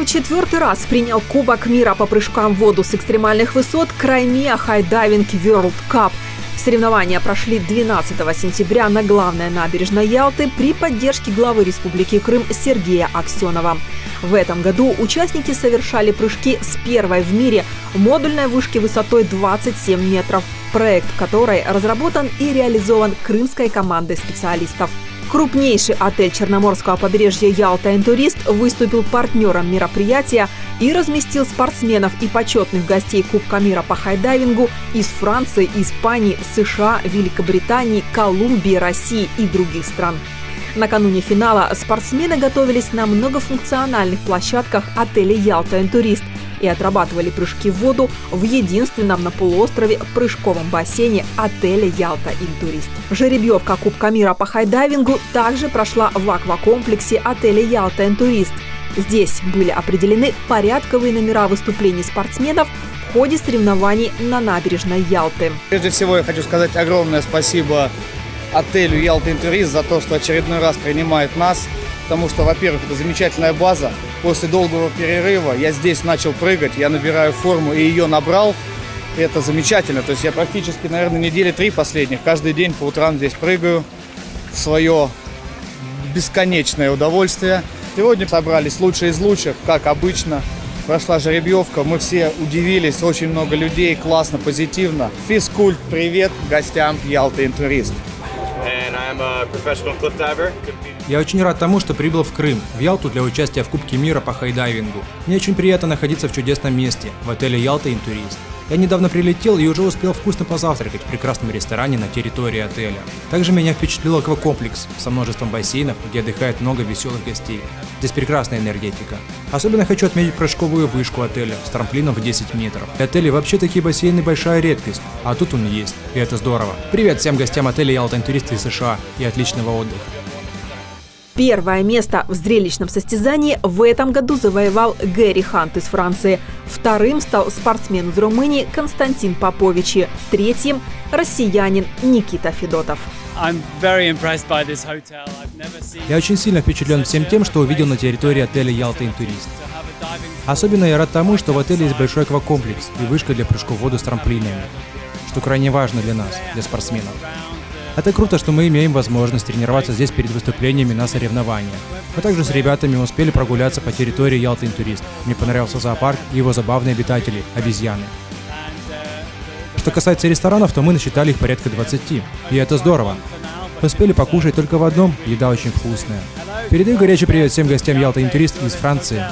в четвертый раз принял Кубок мира по прыжкам в воду с экстремальных высот Краймия Хайдайвинг World Cup. Соревнования прошли 12 сентября на главной набережной Ялты при поддержке главы Республики Крым Сергея Аксенова. В этом году участники совершали прыжки с первой в мире модульной вышки высотой 27 метров, проект которой разработан и реализован крымской командой специалистов. Крупнейший отель Черноморского побережья «Ялта Интурист» выступил партнером мероприятия и разместил спортсменов и почетных гостей Кубка мира по хайдайвингу из Франции, Испании, США, Великобритании, Колумбии, России и других стран. Накануне финала спортсмены готовились на многофункциональных площадках отеля «Ялта Интурист», и отрабатывали прыжки в воду в единственном на полуострове прыжковом бассейне отеля «Ялта Интурист». Жеребьевка Кубка мира по хайдайвингу также прошла в аквакомплексе отеля «Ялта Интурист». Здесь были определены порядковые номера выступлений спортсменов в ходе соревнований на набережной Ялты. Прежде всего я хочу сказать огромное спасибо отелю «Ялта Интурист» за то, что очередной раз принимает нас, потому что, во-первых, это замечательная база, после долгого перерыва я здесь начал прыгать, я набираю форму и ее набрал. Это замечательно. То есть я практически, наверное, недели три последних, каждый день по утрам здесь прыгаю свое бесконечное удовольствие. Сегодня собрались лучшие из лучших, как обычно. Прошла жеребьевка, мы все удивились, очень много людей, классно, позитивно. Физкульт, привет гостям Ялты Интурист. Я очень рад тому, что прибыл в Крым, в Ялту для участия в Кубке мира по хайдайвингу. Мне очень приятно находиться в чудесном месте, в отеле Ялта Интурист. Я недавно прилетел и уже успел вкусно позавтракать в прекрасном ресторане на территории отеля. Также меня впечатлил аквакомплекс со множеством бассейнов, где отдыхает много веселых гостей. Здесь прекрасная энергетика. Особенно хочу отметить прыжковую вышку отеля с трамплином в 10 метров. В отеле вообще такие бассейны большая редкость, а тут он есть, и это здорово. Привет всем гостям отеля Ялта Интурист из США и отличного отдыха. Первое место в зрелищном состязании в этом году завоевал Гэри Хант из Франции. Вторым стал спортсмен из Румынии Константин Поповичи. Третьим – россиянин Никита Федотов. Я очень сильно впечатлен всем тем, что увидел на территории отеля Ялта Интурист. Особенно я рад тому, что в отеле есть большой аквакомплекс и вышка для прыжков в воду с трамплинами, что крайне важно для нас, для спортсменов. Это круто, что мы имеем возможность тренироваться здесь перед выступлениями на соревнованиях. Мы также с ребятами успели прогуляться по территории Ялты Интурист. Мне понравился зоопарк и его забавные обитатели – обезьяны. Что касается ресторанов, то мы насчитали их порядка 20. И это здорово. Успели покушать только в одном, еда очень вкусная. Передаю горячий привет всем гостям Ялта Интурист из Франции.